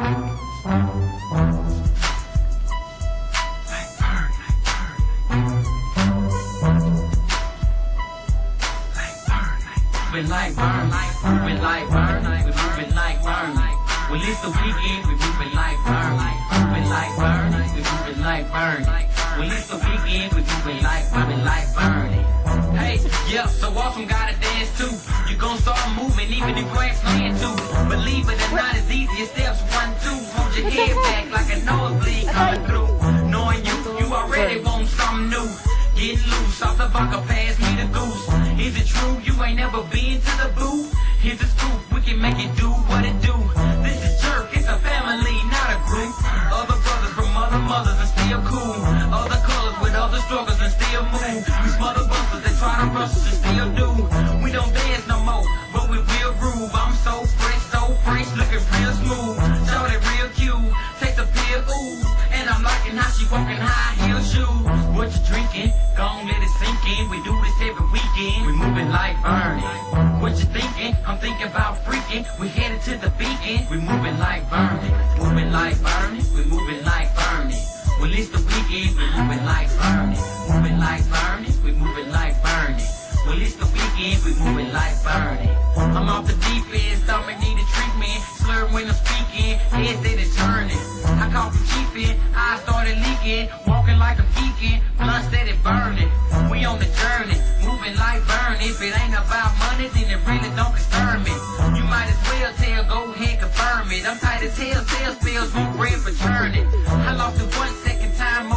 We like burn, we like burn, we moving like burn. Well, it's the weekend, we moving like burn, we like burn, we moving like burn. Well, it's the weekend, we moving like moving like burn. Hey, yeah, so awesome, gotta dance too. You gon' start moving, even if you ain't playing too. Believe it or not, it's easy, steps your head back like a nosebleed coming through. Knowing you, you already want something new. Get loose off the vodka, pass me the goose. Is it true you ain't never been to the booth? Here's the scoop, we can make it do what it do. This is jerk, it's a family, not a group. Other brothers from other mothers and still cool. Other colors with other struggles and still move. We smother busters that try to rush us and still do. We don't dance no more, but we will groove. I'm so fresh, so fresh, looking real smooth. That taste a pill, ooh. And I'm liking how she walking high heel shoes. What you drinking? Gon' let it sink in. We do this every weekend. We moving like Bernie. What you thinking? I'm thinking about freaking. We headed to the beacon. We moving like Bernie. Moving like Bernie. We moving like Bernie. Well, it's the weekend. We moving like Bernie. Moving like Bernie. We moving like Bernie. Well, it's the weekend. We moving like Bernie. I'm off the a. Blunt steady burning. We on the journey. Moving like burn. If it ain't about money, then it really don't concern me. You might as well tell, go ahead, confirm it. I'm tired of tell, sales bills, bread for churning. I lost it one second time,